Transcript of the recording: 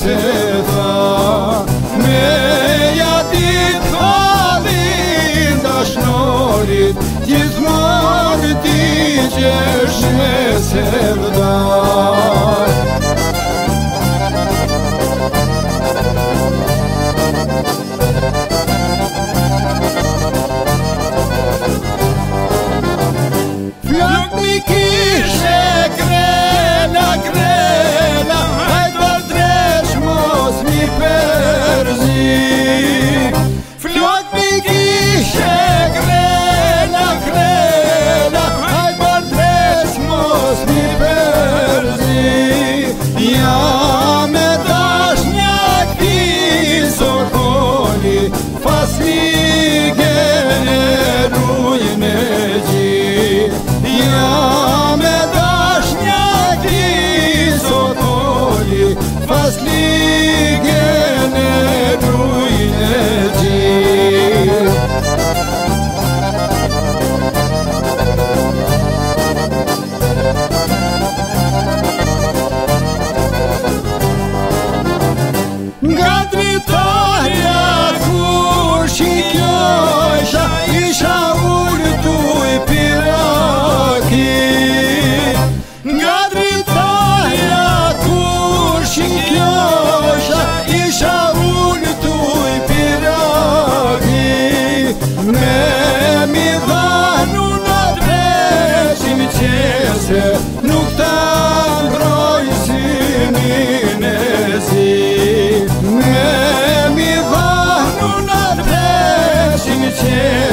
seta Me ja ti kalin të Ti të ti që shmesen 一切。